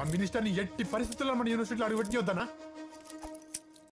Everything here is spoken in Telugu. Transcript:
ఆ మినిస్టర్ని ఎట్టి పరిస్థితుల్లో మన యూనివర్సిటీలో అడుగుపెట్టి వద్దనా